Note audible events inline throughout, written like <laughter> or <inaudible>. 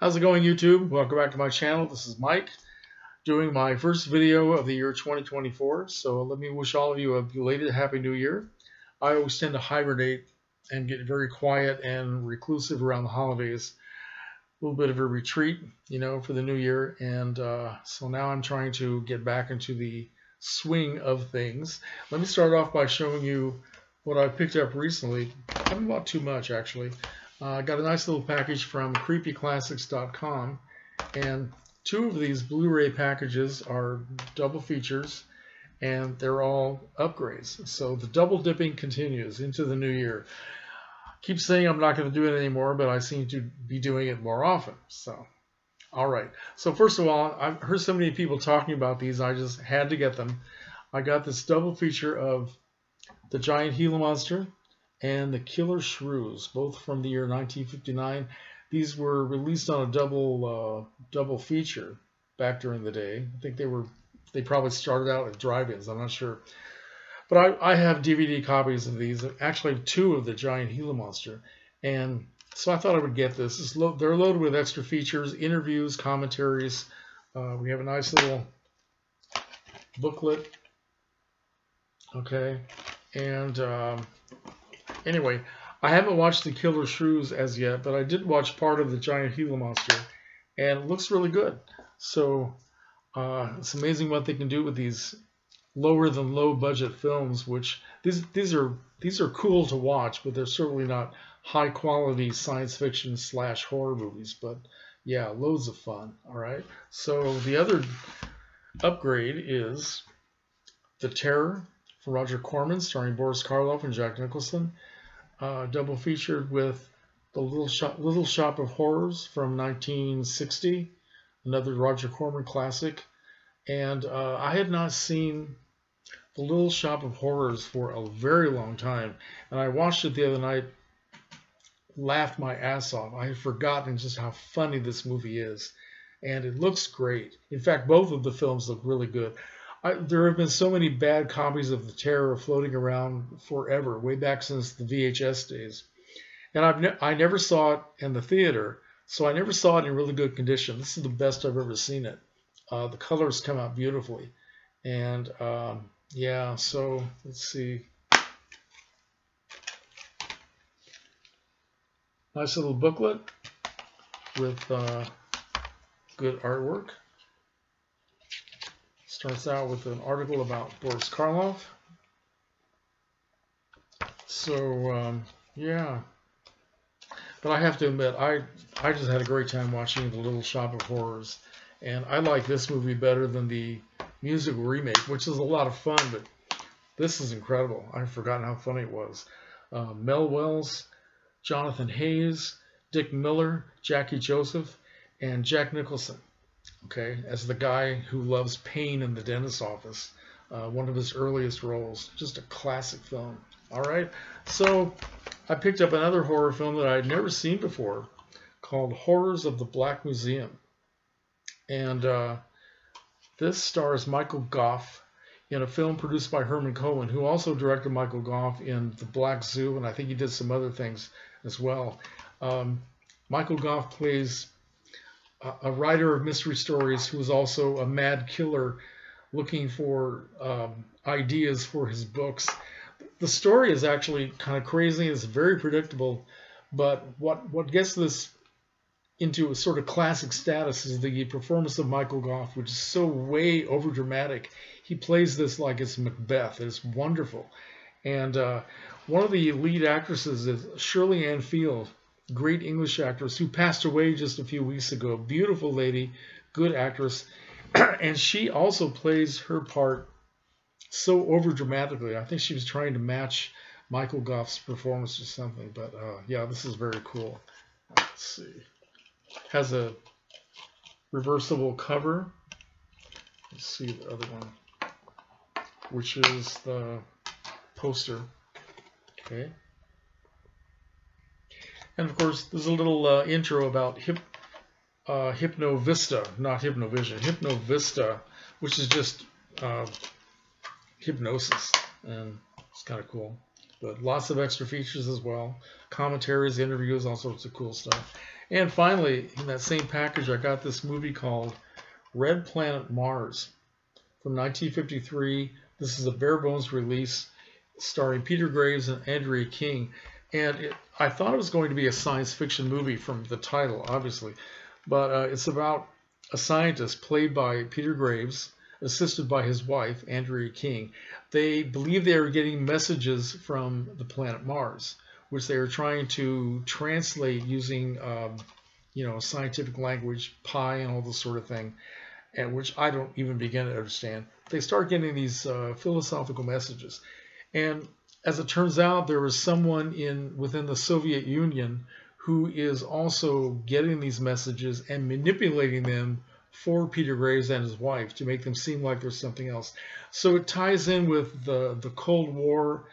How's it going YouTube? Welcome back to my channel. This is Mike doing my first video of the year 2024. So let me wish all of you a belated Happy New Year. I always tend to hibernate and get very quiet and reclusive around the holidays. A little bit of a retreat, you know, for the new year. And uh, so now I'm trying to get back into the swing of things. Let me start off by showing you what I picked up recently. I haven't bought too much actually. Uh, I got a nice little package from creepyclassics.com and two of these Blu-ray packages are double features and they're all upgrades. So the double dipping continues into the new year. Keep saying I'm not going to do it anymore, but I seem to be doing it more often. So, all right. So first of all, I've heard so many people talking about these, I just had to get them. I got this double feature of the Giant Gila Monster and The Killer Shrews, both from the year 1959. These were released on a double uh, double feature back during the day. I think they were they probably started out at drive-ins. I'm not sure, but I, I have DVD copies of these. Actually, two of the Giant Gila Monster, and so I thought I would get this. Lo they're loaded with extra features, interviews, commentaries. Uh, we have a nice little booklet. Okay, and um, Anyway, I haven't watched The Killer Shrews as yet, but I did watch part of The Giant Gila Monster, and it looks really good. So uh, it's amazing what they can do with these lower than low budget films, which these these are these are cool to watch, but they're certainly not high quality science fiction slash horror movies. But yeah, loads of fun. All right. So the other upgrade is The Terror from Roger Corman, starring Boris Karloff and Jack Nicholson uh, double featured with the Little Shop, Little Shop of Horrors from 1960, another Roger Corman classic. And uh, I had not seen The Little Shop of Horrors for a very long time. And I watched it the other night, laughed my ass off. I had forgotten just how funny this movie is. And it looks great. In fact, both of the films look really good. I, there have been so many bad copies of the Terror floating around forever, way back since the VHS days, and I've ne I never saw it in the theater, so I never saw it in really good condition. This is the best I've ever seen it. Uh, the colors come out beautifully, and um, yeah. So let's see. Nice little booklet with uh, good artwork. Starts out with an article about Boris Karloff. So, um, yeah. But I have to admit, I, I just had a great time watching The Little Shop of Horrors. And I like this movie better than the musical remake, which is a lot of fun, but this is incredible. I've forgotten how funny it was. Uh, Mel Wells, Jonathan Haze, Dick Miller, Jackie Joseph, and Jack Nicholson okay, as the guy who loves pain in the dentist's office. Uh, one of his earliest roles. Just a classic film. All right, so I picked up another horror film that I had never seen before called Horrors of the Black Museum. And uh, this stars Michael Gough in a film produced by Herman Cohen, who also directed Michael Gough in The Black Zoo, and I think he did some other things as well. Um, Michael Gough plays a writer of mystery stories who was also a mad killer looking for um, ideas for his books. The story is actually kind of crazy. It's very predictable, but what what gets this into a sort of classic status is the performance of Michael Gough, which is so way over dramatic. He plays this like it's Macbeth. It's wonderful, and uh, one of the lead actresses is Shirley Anne Field great English actress who passed away just a few weeks ago. Beautiful lady, good actress. <clears throat> and she also plays her part so over dramatically. I think she was trying to match Michael Gough's performance or something. But uh, yeah, this is very cool. Let's see. Has a reversible cover. Let's see the other one, which is the poster. Okay. And of course, there's a little uh, intro about hip, uh, Hypnovista, not Hypnovision, Hypnovista, which is just uh, hypnosis. And it's kind of cool. But lots of extra features as well. Commentaries, interviews, all sorts of cool stuff. And finally, in that same package, I got this movie called Red Planet Mars from 1953. This is a bare bones release starring Peter Graves and Andrea King. And it, I thought it was going to be a science fiction movie from the title, obviously. But uh, it's about a scientist played by Peter Graves, assisted by his wife, Andrea King. They believe they are getting messages from the planet Mars, which they are trying to translate using, um, you know, scientific language, pi and all this sort of thing, and which I don't even begin to understand. They start getting these uh, philosophical messages. And as it turns out, there was someone in within the Soviet Union who is also getting these messages and manipulating them for Peter Graves and his wife to make them seem like there's something else. So it ties in with the, the Cold War,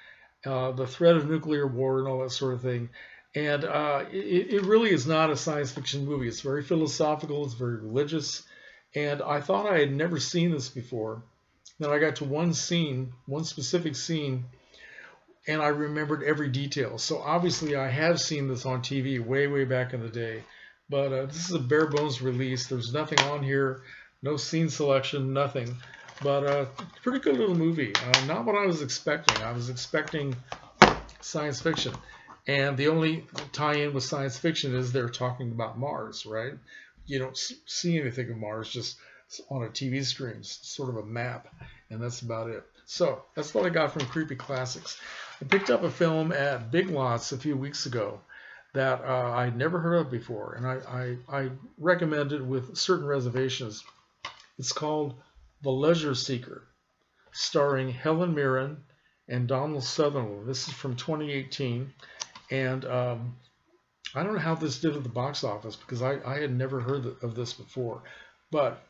uh, the threat of nuclear war, and all that sort of thing. And uh, it, it really is not a science fiction movie. It's very philosophical, it's very religious. And I thought I had never seen this before. Then I got to one scene, one specific scene and I remembered every detail. So obviously I have seen this on TV way, way back in the day. But uh, this is a bare bones release. There's nothing on here, no scene selection, nothing. But uh, pretty good little movie. Uh, not what I was expecting. I was expecting science fiction. And the only tie-in with science fiction is they're talking about Mars, right? You don't see anything of Mars, just on a TV screen, it's sort of a map, and that's about it. So that's what I got from Creepy Classics. I picked up a film at Big Lots a few weeks ago that uh, I'd never heard of before, and I, I, I recommend it with certain reservations. It's called The Leisure Seeker, starring Helen Mirren and Donald Sutherland. This is from 2018, and um, I don't know how this did at the box office because I, I had never heard of this before, but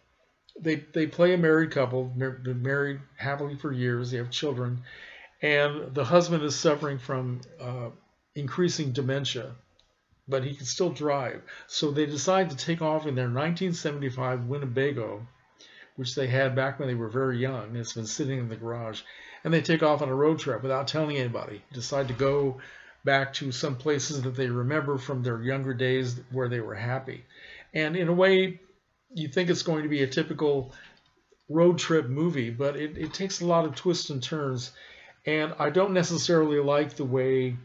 they they play a married couple, been married happily for years. They have children, and the husband is suffering from uh, increasing dementia, but he can still drive. So they decide to take off in their 1975 Winnebago, which they had back when they were very young. It's been sitting in the garage, and they take off on a road trip without telling anybody. Decide to go back to some places that they remember from their younger days where they were happy. And in a way, you think it's going to be a typical road trip movie, but it, it takes a lot of twists and turns and I don't necessarily like the way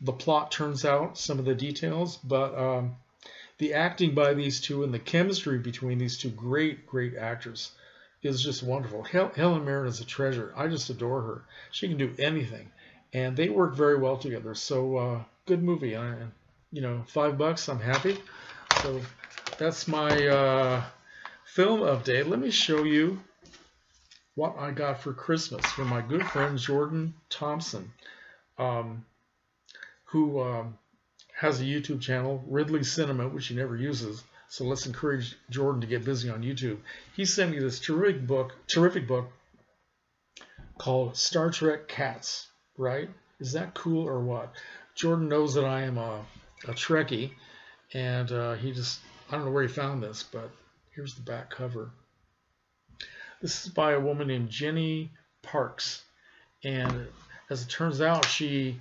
the plot turns out, some of the details, but um, the acting by these two and the chemistry between these two great, great actors is just wonderful. Hel Helen Mirren is a treasure. I just adore her. She can do anything, and they work very well together. So uh, good movie. And you know, five bucks, I'm happy. So that's my uh, film update. Let me show you what I got for Christmas from my good friend Jordan Thompson, um, who um, has a YouTube channel, Ridley Cinema, which he never uses. So let's encourage Jordan to get busy on YouTube. He sent me this terrific book, terrific book called Star Trek Cats. Right? Is that cool or what? Jordan knows that I am a, a Trekkie, and uh, he just I don't know where he found this, but here's the back cover. This is by a woman named Jenny Parks. And as it turns out, she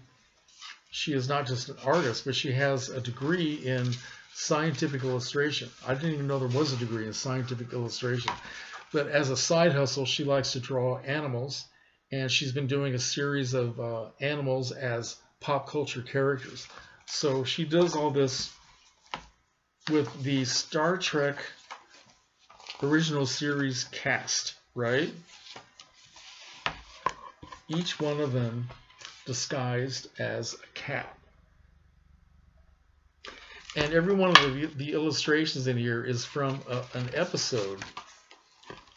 she is not just an artist, but she has a degree in scientific illustration. I didn't even know there was a degree in scientific illustration. But as a side hustle, she likes to draw animals, and she's been doing a series of uh, animals as pop culture characters. So she does all this with the Star Trek original series cast, right? Each one of them disguised as a cat. And every one of the, the illustrations in here is from a, an episode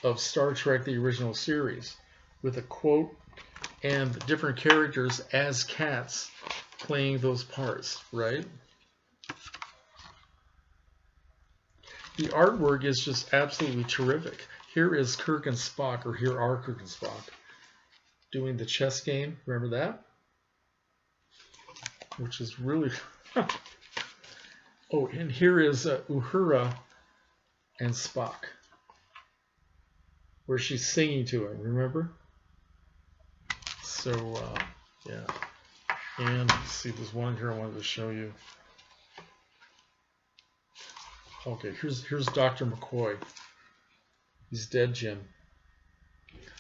of Star Trek, the original series, with a quote and different characters as cats playing those parts, right? The artwork is just absolutely terrific. Here is Kirk and Spock, or here are Kirk and Spock, doing the chess game. Remember that? Which is really... <laughs> oh, and here is uh, Uhura and Spock, where she's singing to him, remember? So, uh, yeah. And see, there's one here I wanted to show you. Okay, here's here's Dr. McCoy. He's dead, Jim.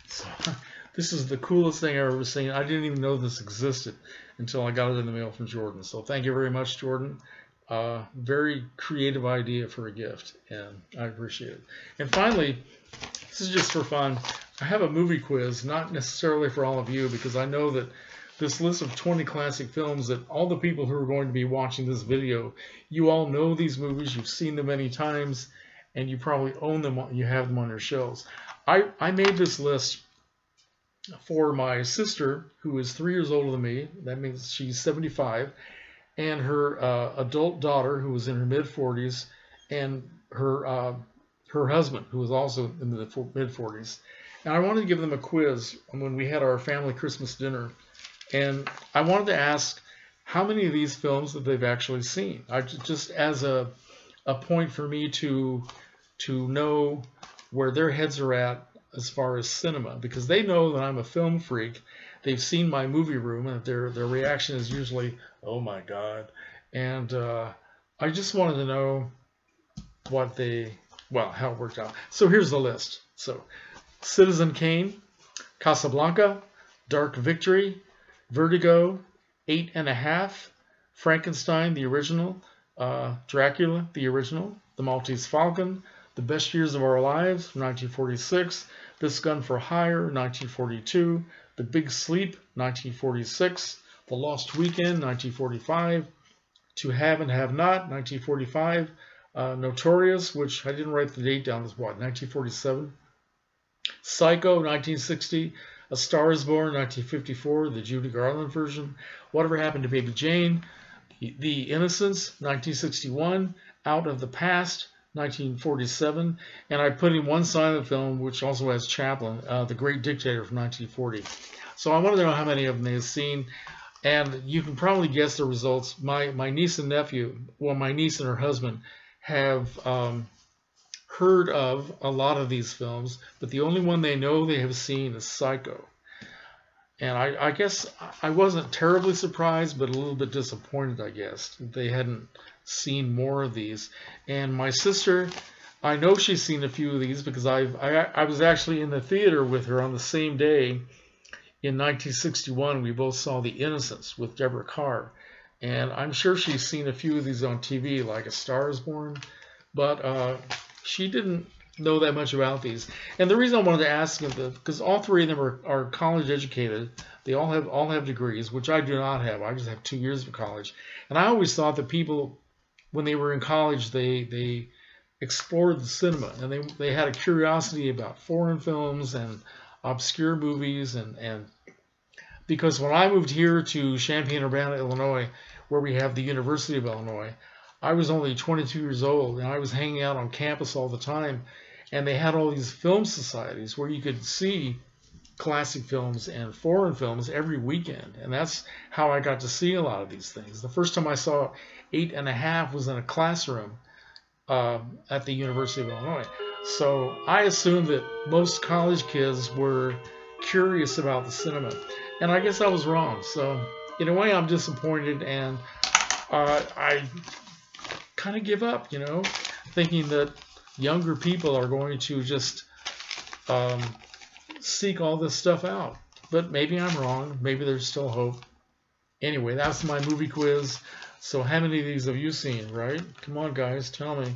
So, <laughs> this is the coolest thing I've ever seen. I didn't even know this existed until I got it in the mail from Jordan. So thank you very much, Jordan. Uh, very creative idea for a gift, and I appreciate it. And finally, this is just for fun. I have a movie quiz, not necessarily for all of you, because I know that this list of 20 classic films that all the people who are going to be watching this video, you all know these movies, you've seen them many times, and you probably own them, you have them on your shelves. I, I made this list for my sister, who is three years older than me, that means she's 75, and her uh, adult daughter, who was in her mid 40s, and her uh, her husband, who was also in the mid 40s. And I wanted to give them a quiz when we had our family Christmas dinner, and I wanted to ask how many of these films that they've actually seen. I just as a a point for me to to know where their heads are at as far as cinema, because they know that I'm a film freak. They've seen my movie room, and their their reaction is usually, oh my God. And uh, I just wanted to know what they, well, how it worked out. So here's the list. So Citizen Kane, Casablanca, Dark Victory, Vertigo, Eight and a Half, Frankenstein, the original, uh, Dracula, the original, The Maltese Falcon, The Best Years of Our Lives, 1946, This Gun for Hire, 1942, The Big Sleep, 1946, the Lost Weekend, 1945. To Have and Have Not, 1945. Uh, Notorious, which I didn't write the date down, was what, 1947? Psycho, 1960. A Star is Born, 1954, the Judy Garland version. Whatever Happened to Baby Jane. The Innocents, 1961. Out of the Past, 1947. And I put in one silent film, which also has Chaplin, uh, The Great Dictator from 1940. So I wanted to know how many of them they've seen and you can probably guess the results. My my niece and nephew, well, my niece and her husband, have um, heard of a lot of these films, but the only one they know they have seen is Psycho. And I, I guess I wasn't terribly surprised, but a little bit disappointed, I guess. They hadn't seen more of these. And my sister, I know she's seen a few of these because I've, I, I was actually in the theater with her on the same day in 1961, we both saw The Innocents with Deborah Kerr. And I'm sure she's seen a few of these on TV, like A Star is Born, but uh, she didn't know that much about these. And the reason I wanted to ask them, because all three of them are, are college educated, they all have all have degrees, which I do not have. I just have two years of college. And I always thought that people, when they were in college, they they explored the cinema and they they had a curiosity about foreign films and obscure movies and and because when I moved here to Champaign-Urbana, Illinois, where we have the University of Illinois, I was only 22 years old and I was hanging out on campus all the time and they had all these film societies where you could see classic films and foreign films every weekend and that's how I got to see a lot of these things. The first time I saw Eight and a Half was in a classroom uh, at the University of Illinois. So I assumed that most college kids were curious about the cinema. And I guess I was wrong. So in a way, I'm disappointed and uh, I kind of give up, you know, thinking that younger people are going to just um, seek all this stuff out. But maybe I'm wrong. Maybe there's still hope. Anyway, that's my movie quiz. So how many of these have you seen, right? Come on, guys, tell me.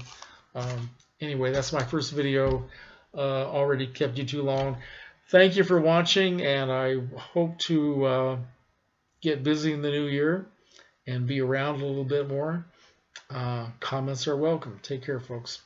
Um, anyway, that's my first video. Uh, already kept you too long. Thank you for watching, and I hope to uh, get busy in the new year and be around a little bit more. Uh, comments are welcome. Take care, folks.